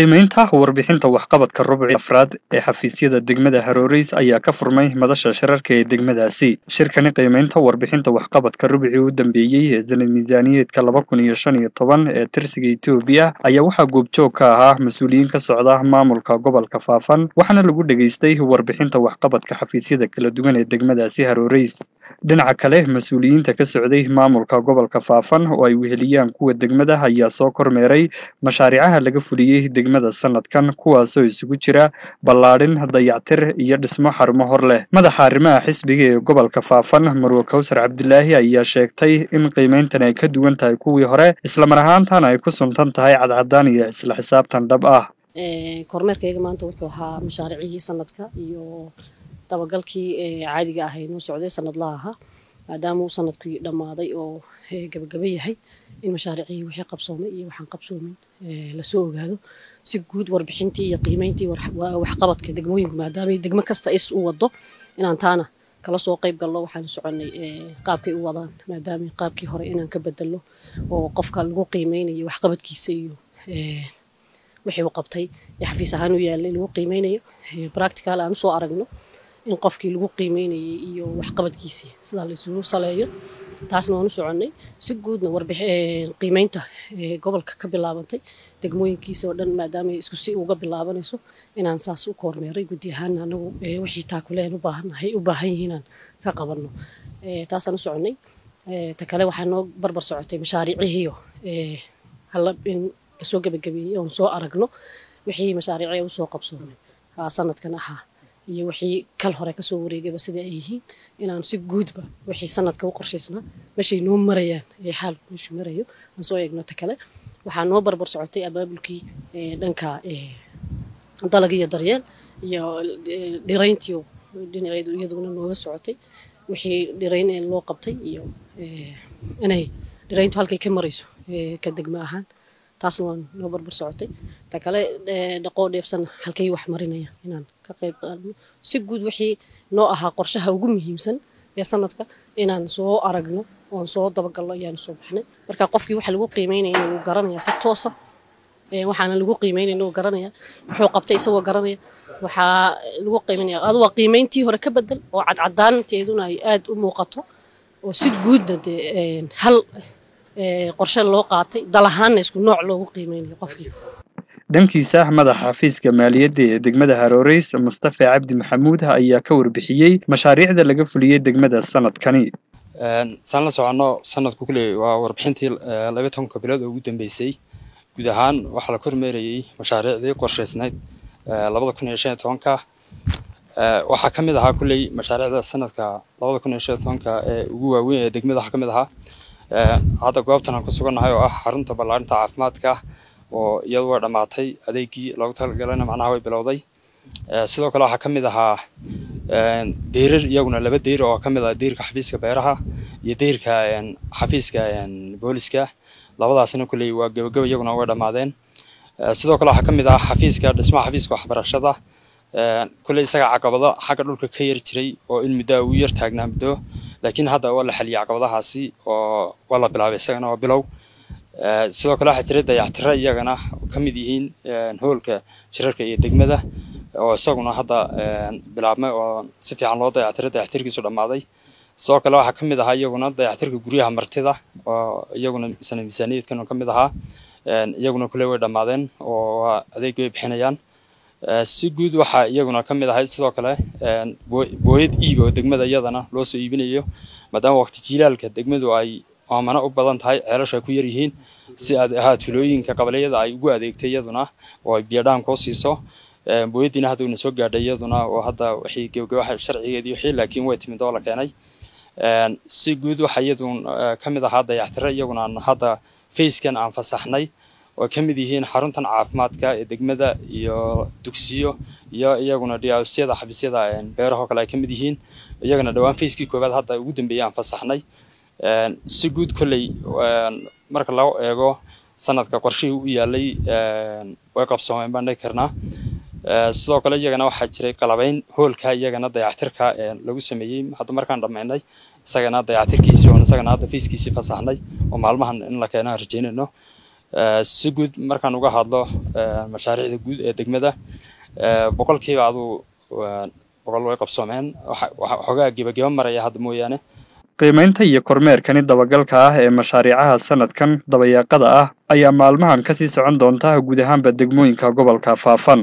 qiimaynta warbixinta waxqabadka rubci afraad ee xafiisyada degmada haroreys ayaa ka furmay madasha shirarka ee degmadaasi. Shirkani qiimaynta warbixinta waxqabadka rubcii u dambeeyey ee sanad miisaaniyeedka laba kun iyo shan iyo toban ee tirsiga etoobiya ayaa waxaa goobjoog ka ahaa mas'uuliyiin ka socda maamulka gobolka faafan waxaana lagu dhegaystay warbixinta waxqabadka xafiisyada kala duwan ee degmadaasi haroreys dhinaca kale mas'uuliyiinta ka socday maamulka gobolka faafan oo ay weheliyaan kuwa degmada ayaa soo kormeeray mashaariicaha laga fuliyey degmada sanadkan kuwaasoo isugu jira ballaadhin dayactir iyo dhismo xarumo hor leh. Madaxa arrimaha xisbiga ee gobolka faafan marwe kawsar cabdilaahi ayaa sheegtay in qiimayntan ay ka duwan tahay kuwii hore islamar ahaantana ay ku suntan tahay cadcadaan iyo isla xisaabtan dhab ah. Kormeerkayga maanta wuxuu ahaa mashaariicihii sanadka iyo dabagalkii caadiga ahay noo socday sanadlaha ahaa maadaama uu sannadkii dhammaaday oo gabagaba yahay in mashaariicihii wixii qabsoomay iyo waxaan qabsoomin la soo ogaado. Si guud warbixintii iyo qiimeyntii waxqabadka degmooyinku maadaama degmo kasta is u wado inaan taana kala soo qayb galno waxaan soconay qaabkay u wadaan maadaama qaabkii hore inaan ka bedelno oo qofka lagu qiimeynayo waxqabadkiisa iyo wixii uu qabtay. Ee xafiis ahaan u yaalay lagu qiimeynayo practical aan u soo aragno in qofkii lagu qiimeynayay iyo waxqabadkiisii sidaa la saleeyo. Taasna waan u soconnay. Si guudna qiimeynta gobolka ka bilaabantay degmooyinkiisa oo dhan maadaama isku si uga bilaabanayso inaan saas u kormeeray guddi ahaan anagu wixii taakuleen u baahannahay u baahan yihiinaan ka qabanno. Taasaan u soconnay. Ta kale waxaa noo barbar socotay mashaariicihiyo halla in la soo gebagabeeyey oon soo aragno wixii mashaariicii u soo qabsoomay sanadkan ahaa iyo wixii kal hore ka soo wareegayba sidai ay yihiin inaan si guudba wixii sanadka u qorshaysnaa meeshay noo marayaan ee xaalku meeshu marayo aan soo eegno ta kale. Waxaa noo barbar socotay abaabulkii dhanka dalag iyo daryeel iyo dhirayntii dhinaceedu iyaduna nooga socotay. Wixii dhirayn loo qabtay iyo inay dhirayntu halkay ka marayso ka degmo ahaan taasna waan noo barbar socotay ta kale dhaqoo dheefsan halkay wax marinayaan inaan ka qayb qaadno. Si guud wixii noo ahaa qorshaha ugu muhiimsan ee sanadka inaan soo aragno oon soo dabagalno ayaanu soo baxnay. Marka qofkii waxa lagu qiimeynaya wuu garanayaa si toosa waxaana lagu qiimeynayna wuu garanaya wuxuu qabtay isagoo garanaya waxaa lagu qiimeynaya. Adu waa qiimeyntii hore ka bedel oo cadcadaanteeduna ay aad u muuqato oo si guudna dee hal qorshe loo qaatay. Dal ahaanna isku nooc loogu qiimeynayo qofkii. Dhankiisa madaxa xafiiska maaliyadda ee degmada haroreys mustafa cabdi maxamuud ayaa ka warbixiyey mashaariicda laga fuliyey degmada sanadkani. Saan la soconno sanadku kule waa warbixintii laba tobanka bilood oo ugu dambeysay. Guud ahaan waxaa la kormeerayey mashaariicdii qorshaysnayd labada kun iyo shan iyo tobanka. Waxaa ka mid ahaa kulley mashaariicda sanadka labada kun iyo shan iyo tobanka ee ugu waaweyn ee degmada waxaa ka mid ahaa hadda goobtan aan ku sugannahay oo ah xarunta ballaarinta caafimaadka oo iyadu way dhammaatay adeegii loogu talagalana macnaha way bilowday. Sidoo kale waxaa ka mid ahaa deyrar iyaguna laba deyr oo ka ah deyrka xafiiska beeraha iyo deyrka xafiiska booliska labadaasina kulley waa gebagaba iyaguna way dhammaadeen sidoo kale waxaa ka mid ah xafiiska dhismaha xafiiska waxbarashada. Kulley isaga caqabado xagga dhulka ka yar jiray oo in muddo ugu yar taagnaa muddo laakiin hadda waa la xaliyay caqabadahaasi oo waa la bilaabay isagana waa bilow. Sidoo kale waxaa jiray dayactiro iyagana ka mid yihiin hoolka shirarka iyo degmada oo isaguna hadda bilaabmay oo si fiican loo dayactiray dayactirkiisu dhammaaday. Sidoo kale waxaa ka mid ahaa iyaguna dayactirka guryaha martida oo iyaguna sana miisaaniyaedkan ka mid ahaa. Iyaguna kule way dhammaadeen oo adeeg way bixinayaan si guud waxaa iyaguna ka mid ahayd sidoo kale booyad iib oo degmada iyadana loo soo iibinayo maadaama waqti jiilaalka degmadu ay aamano u badan tahay ceelasha ay ku yar yihiin si ahaa tulooyinka qabaliyada ay ugu adeegtay iyaduna oo ay biyadhaan koo siiso. Booyadiina hadda wayna soo gaadhay iyaduna oo hadda wixii gebagabaha sharcigeedii wixii laakiin way timid oo la keenay. Si guud waxa iyadun ka mid ahaa dayactiro iyaguna hadda facekan aan fasaxnay oo ka mid yihiin xaruntan caafimaadka ee degmada iyo dugsiyo iyo iyaguna dhiyaasyada xabiisyada beerahoo kale ay ka mid yihiin. Iyagana dhowaan facekii koowaad hadda ugu dambeeyay aan fasaxnay. Si guud kolley marka lagu eego sanadka qorshihii u yaalay way qabsoomeen baan dhigi karnaa. Sidoo kale iyagana waxaa jiray qalabayn hoolka iyagana dayactirka lagu sameeyey hadda markaan dhammaynay. Isagana dayactirkiisii oon isagana hadda fiiskiisii fasaxnay oo maalmahan in la keeno aan rajeynayno si guud markaan uga hadlo mashaariicda guud ee degmada boqolkiiba aduu boqol way qabsoomeen. Xoogaa gebageba maraya hadda mooyaane. Qiimaynta iyo kormeerkani dabagalka ah ee mashaariicaha sanadkan dabayaaqada ah ayaa maalmahan ka sii socon doonta guud ahaanba degmooyinka gobolka faafan